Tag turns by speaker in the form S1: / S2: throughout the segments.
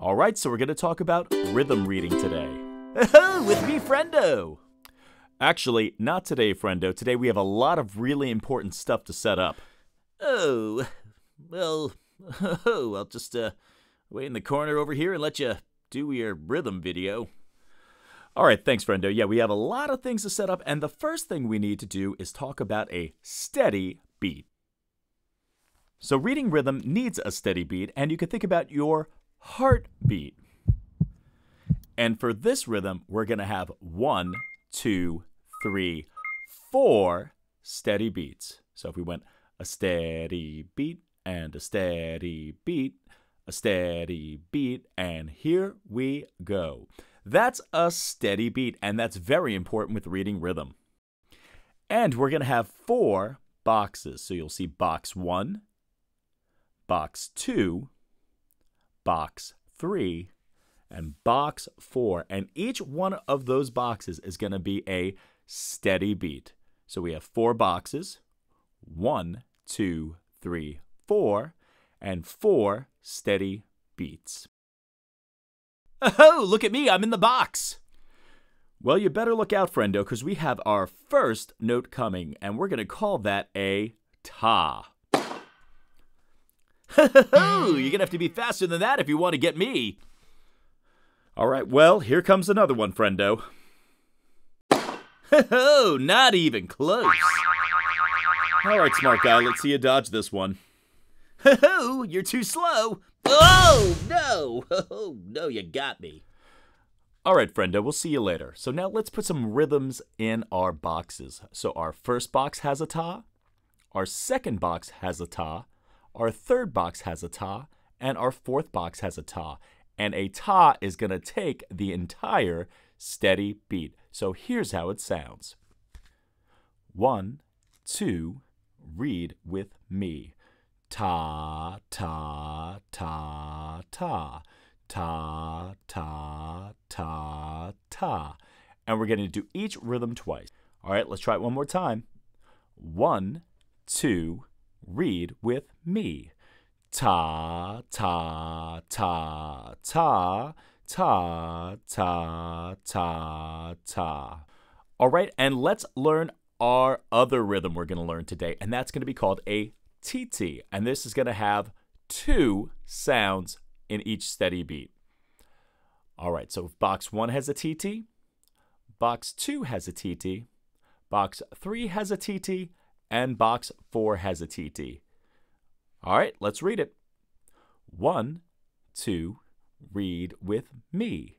S1: All right, so we're going to talk about rhythm reading today.
S2: With me, Friendo.
S1: Actually, not today, Friendo. Today we have a lot of really important stuff to set up.
S2: Oh, well, oh, I'll just uh, wait in the corner over here and let you do your rhythm video.
S1: All right, thanks, Friendo. Yeah, we have a lot of things to set up, and the first thing we need to do is talk about a steady beat. So, reading rhythm needs a steady beat, and you can think about your heartbeat. And for this rhythm, we're going to have one, two, three, four steady beats. So, if we went a steady beat and a steady beat, a steady beat, and here we go. That's a steady beat, and that's very important with reading rhythm. And we're going to have four boxes. So you'll see box one, box two, box three, and box four. And each one of those boxes is going to be a steady beat. So we have four boxes one, two, three, four, and four steady beats.
S2: Oh, look at me, I'm in the box.
S1: Well, you better look out, friendo, because we have our first note coming, and we're going to call that a ta. Mm.
S2: You're going to have to be faster than that if you want to get me.
S1: All right, well, here comes another one, friendo.
S2: Oh, not even close.
S1: All right, smart guy, let's see you dodge this one.
S2: Oh, you're too slow. Oh, no. Oh, no, you got me.
S1: All right, friendo, we'll see you later. So now let's put some rhythms in our boxes. So our first box has a ta, our second box has a ta, our third box has a ta, and our fourth box has a ta. And a ta is going to take the entire steady beat. So here's how it sounds. One, two, read with me. Ta, ta, ta, ta. Ta, ta, ta, ta. And we're going to do each rhythm twice. All right, let's try it one more time. One, two, read with me. Ta, ta, ta, ta, ta, ta, ta, ta. All right, and let's learn our other rhythm we're going to learn today, and that's going to be called a TiTi. And this is going to have two sounds in each steady beat. All right, so if box one has a TiTi, box two has a TiTi, box three has a TiTi, and box four has a TiTi. All right, let's read it. One, two, read with me.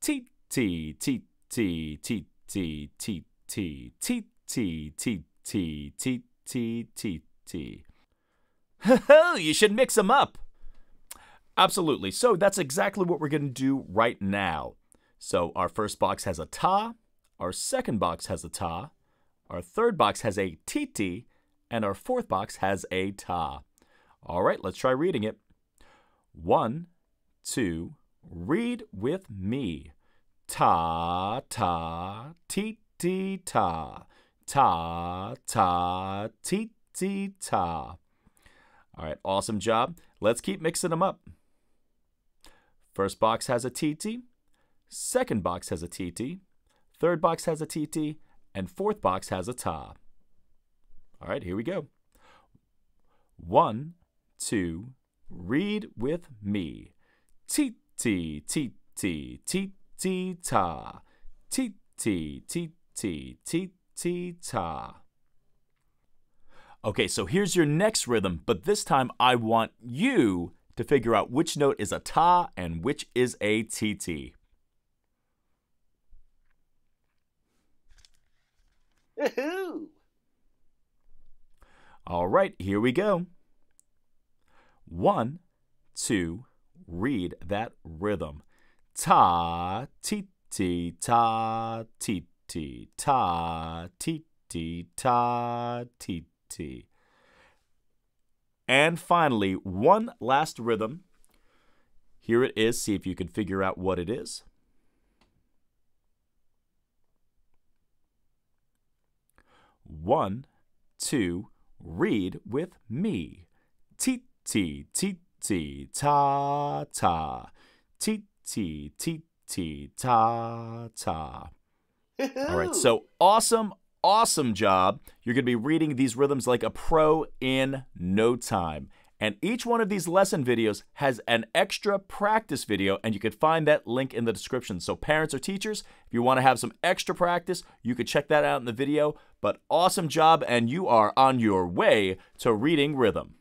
S1: T T T T T T T T T T T T T T T T.
S2: you should mix them up.
S1: Absolutely. So that's exactly what we're going to do right now. So our first box has a ta, our second box has a ta, our third box has a titi, and our fourth box has a ta. All right, let's try reading it. One, two, read with me. Ta, ta, ti, ta. Ta, ta, ti, ta. All right, awesome job. Let's keep mixing them up. First box has a TiTi, second box has a TiTi, third box has a TiTi, and fourth box has a ta. All right, here we go. One, two, read with me. T T T T T T ta. T T T T T T ta. Okay, so here's your next rhythm, but this time I want you to figure out which note is a ta and which is a titi. All right, here we go. One, two, read that rhythm. Ta, ti, ti, ta, ti, ti, ta, ti, ti, ta, ti, ti. And finally, one last rhythm. Here it is. See if you can figure out what it is. One, two, read with me. Ti ti ti ti ta ta. T T T T ta ta. All right, so awesome, awesome job. You're going to be reading these rhythms like a pro in no time. And each one of these lesson videos has an extra practice video, and you can find that link in the description. So, parents or teachers, if you want to have some extra practice, you could check that out in the video. But awesome job, and you are on your way to reading rhythm.